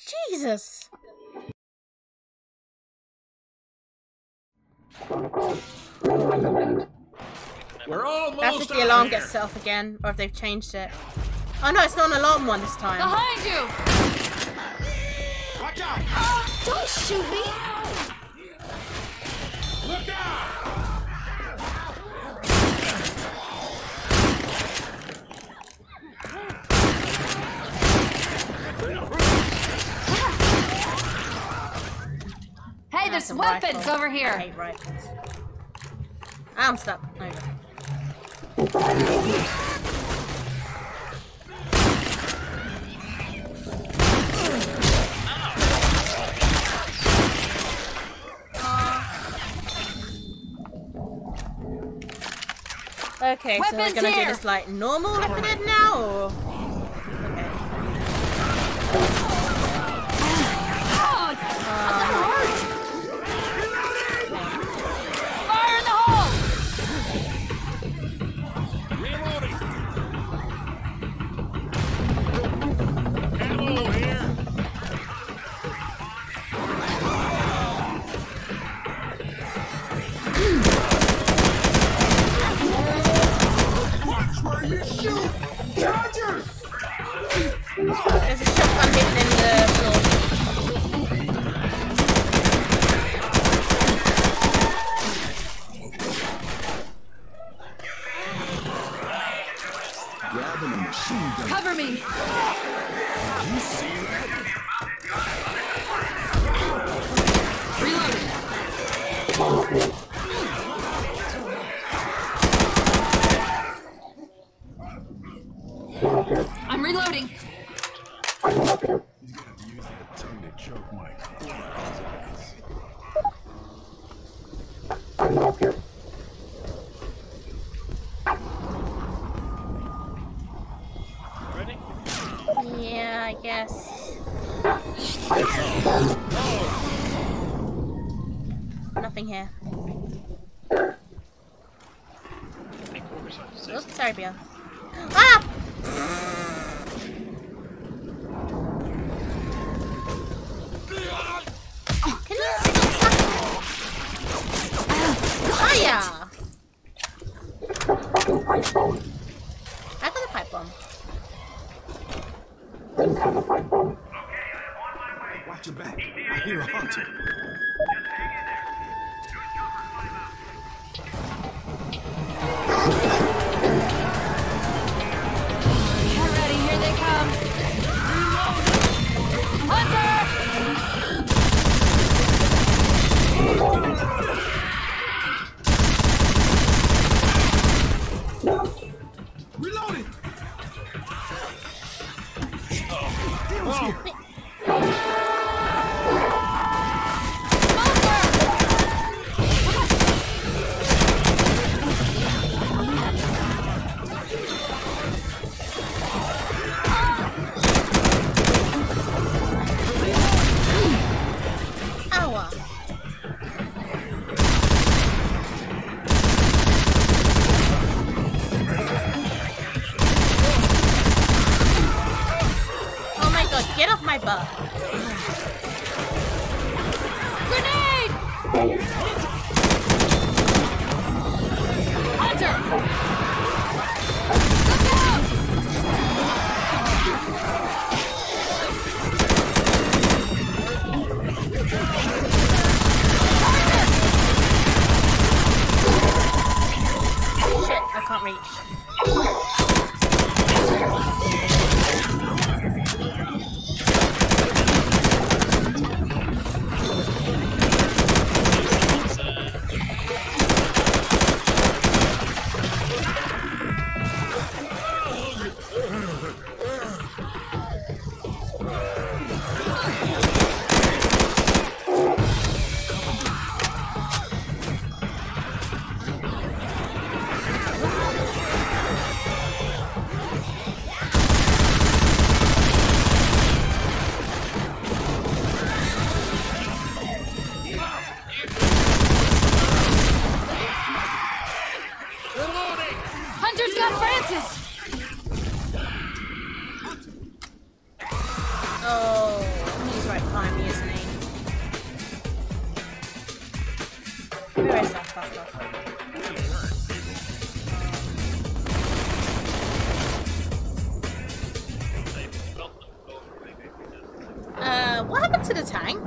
Jesus. We're almost That's if the out alarm of here. gets set off again, or if they've changed it. Oh no, it's not an alarm one this time. Behind you! Watch out! Ah, don't shoot me! Hey, there's weapons rifle. over I here! hate rifles. I'm stuck. There you go. Okay, so we're gonna here! do this like normal Left 4 Dead now, or Grabbing a machine gun. Cover me! You see that? Reloading! I'm reloading. I guess. Nothing here. Oops, sorry, Bia. Ah! Can you? Hiya! I got a pipe bomb. Watch your back. I hear a hunter. Ow! defenses! Oh, he's right behind me, isn't he? Where is that fucker? Uh, what happened to the tank?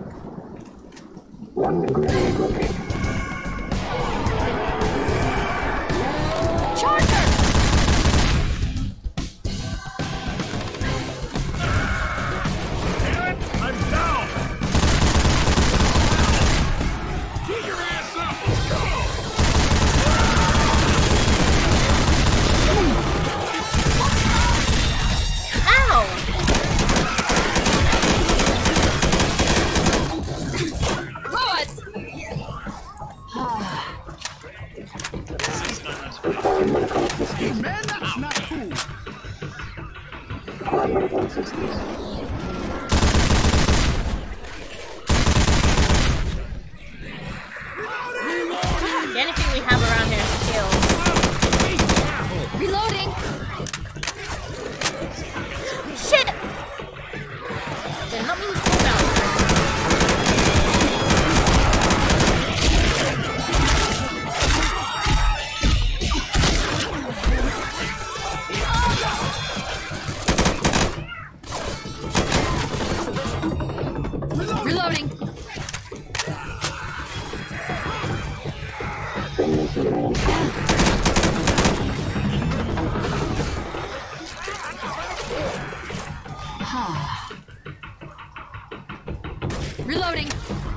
hard 1960s. Ah. Reloading! Ah.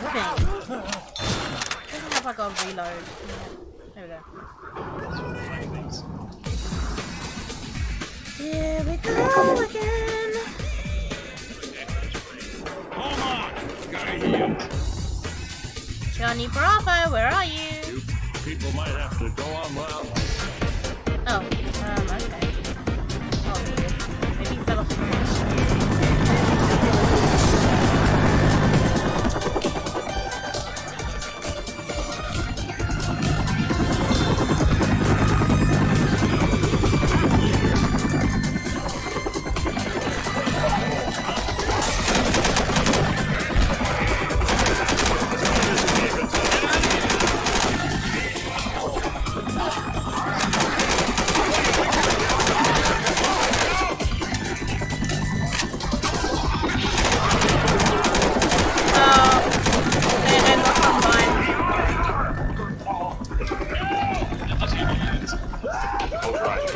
Thing. Doesn't have like a reload. There we go. Here we go again. Johnny Bravo, where are you? People might have to go on well. Oh, um, okay. I guess